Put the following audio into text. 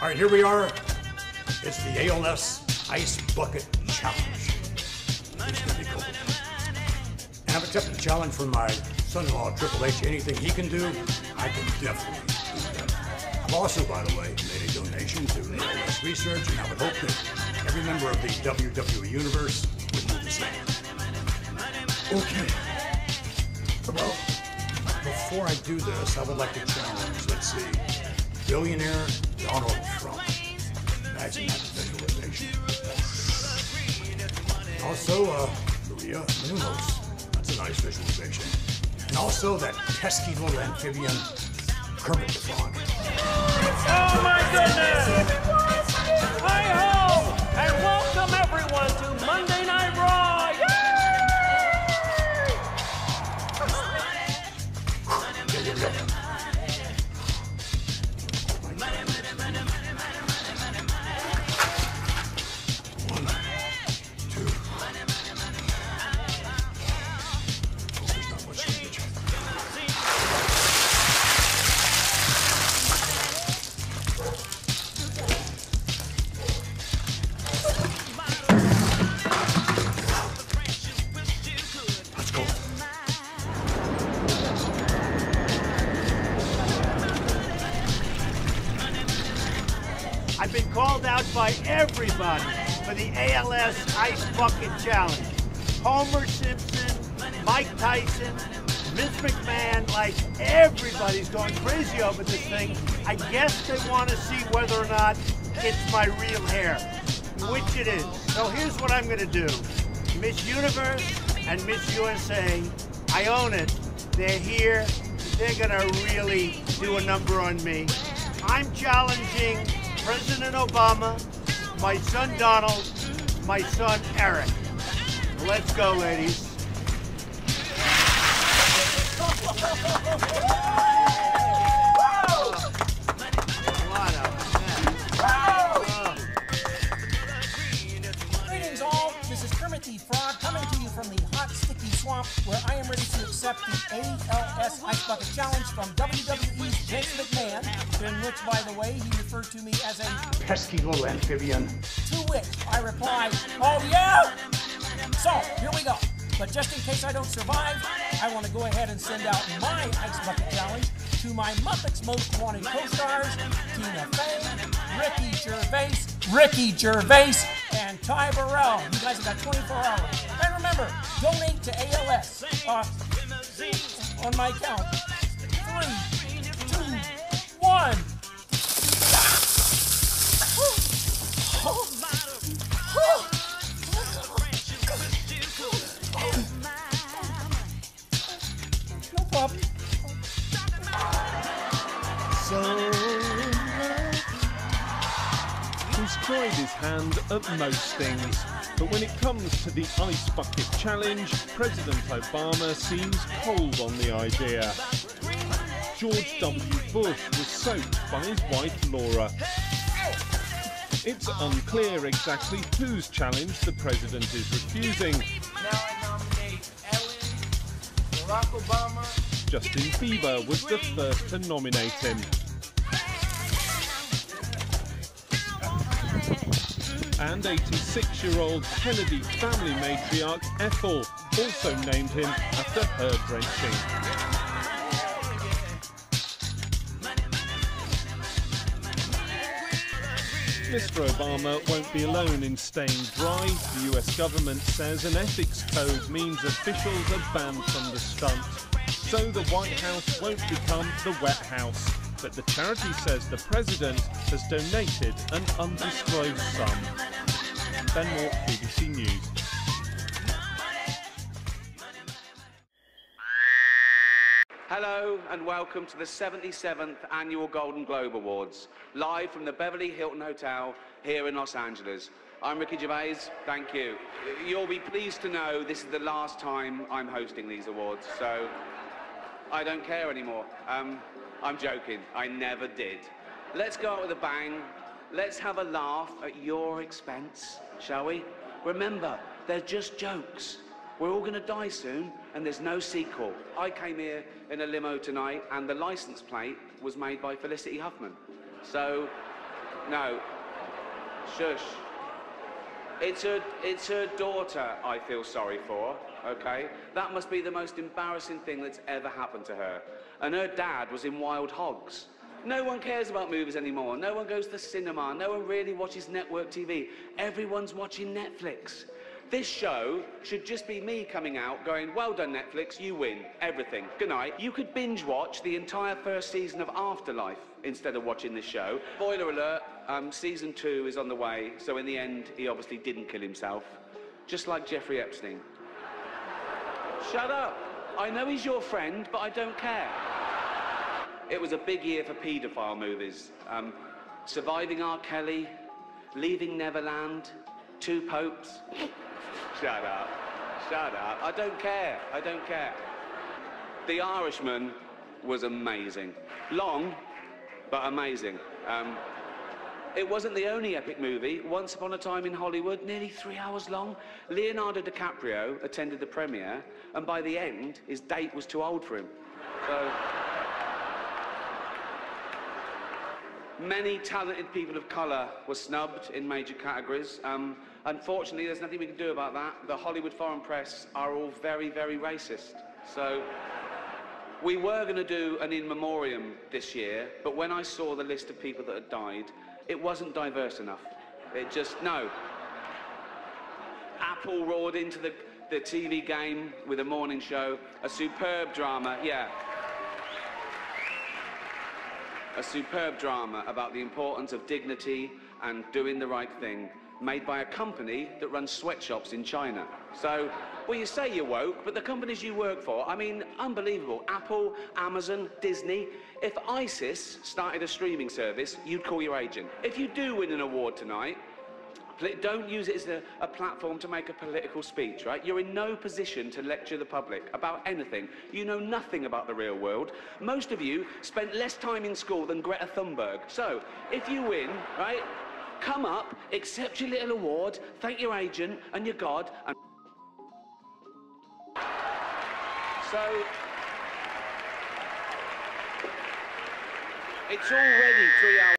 All right, here we are. It's the ALS Ice Bucket Challenge. It's gonna be cool. And I've accepted the challenge from my son-in-law, Triple H. Anything he can do, I can definitely do that. I've also, by the way, made a donation to ALS Research, and I would hope that every member of the WWE Universe would do the same. Okay. Well, before I do this, I would like to challenge, let's see, billionaire Donald Trump. Imagine that visualization. Also, uh, Maria Menounos. That's a nice visualization. And also that pesky little amphibian, Kermit the Frog. Oh my goodness! Out by everybody for the ALS Ice Bucket Challenge. Homer Simpson, Mike Tyson, Vince McMahon, like everybody's going crazy over this thing. I guess they want to see whether or not it's my real hair, which it is. So here's what I'm going to do. Miss Universe and Miss USA, I own it. They're here. They're going to really do a number on me. I'm challenging President Obama, my son Donald, my son Eric. Let's go, ladies. Greetings all, this is Kermit the Frog coming to you from the hot, swamp where I am ready to accept the ALS Ice Bucket Challenge from WWE's Vince McMahon, in which, by the way, he referred to me as a Pesky little amphibian. to which I replied, Oh yeah! So, here we go. But just in case I don't survive, I want to go ahead and send out my Ice Bucket Challenge to my Muppets Most Wanted co-stars, Tina Fey, Ricky Gervais, Ricky Gervais, and Ty Burrell. You guys have got 24 hours. And remember, donate to ALS uh, on my count. Three, two, one. Tried his hand at most things, but when it comes to the ice bucket challenge, President Obama seems cold on the idea. George W. Bush was soaked by his wife Laura. It's unclear exactly whose challenge the president is refusing. Justin Bieber was the first to nominate him. And 86-year-old Kennedy family matriarch Ethel also named him after her drenching. Mr. Obama won't be alone in staying dry. The US government says an ethics code means officials are banned from the stunt. So the White House won't become the wet house. But the charity says the president has donated an undisclosed sum. Ben Moore, BBC News. Hello and welcome to the 77th Annual Golden Globe Awards, live from the Beverly Hilton Hotel here in Los Angeles. I'm Ricky Gervais, thank you. You'll be pleased to know this is the last time I'm hosting these awards, so I don't care anymore. Um, I'm joking, I never did. Let's go out with a bang. Let's have a laugh at your expense, shall we? Remember, they're just jokes. We're all going to die soon, and there's no sequel. I came here in a limo tonight, and the license plate was made by Felicity Huffman. So no. Shush. It's her, it's her daughter I feel sorry for, okay? That must be the most embarrassing thing that's ever happened to her. And her dad was in Wild Hogs. No one cares about movies anymore. No one goes to the cinema. No one really watches network TV. Everyone's watching Netflix. This show should just be me coming out going, well done Netflix, you win, everything. Good night. You could binge watch the entire first season of Afterlife instead of watching this show. Spoiler alert, um, season two is on the way, so in the end, he obviously didn't kill himself. Just like Jeffrey Epstein. Shut up. I know he's your friend, but I don't care. It was a big year for paedophile movies. Um, Surviving R. Kelly, Leaving Neverland, Two Popes. Shut up. Shut up. I don't care. I don't care. The Irishman was amazing. Long, but amazing. Um, it wasn't the only epic movie. Once Upon a Time in Hollywood, nearly three hours long. Leonardo DiCaprio attended the premiere, and by the end, his date was too old for him. So. Many talented people of colour were snubbed in major categories. Um, unfortunately, there's nothing we can do about that. The Hollywood foreign press are all very, very racist. So we were going to do an in memoriam this year, but when I saw the list of people that had died, it wasn't diverse enough. It just, no. Apple roared into the, the TV game with a morning show, a superb drama, yeah a superb drama about the importance of dignity and doing the right thing, made by a company that runs sweatshops in China. So, well, you say you're woke, but the companies you work for, I mean, unbelievable. Apple, Amazon, Disney. If ISIS started a streaming service, you'd call your agent. If you do win an award tonight, don't use it as a, a, platform to make a political speech, right? You're in no position to lecture the public about anything. You know nothing about the real world. Most of you spent less time in school than Greta Thunberg. So, if you win, right, come up, accept your little award, thank your agent and your God, and... So... It's already three hours...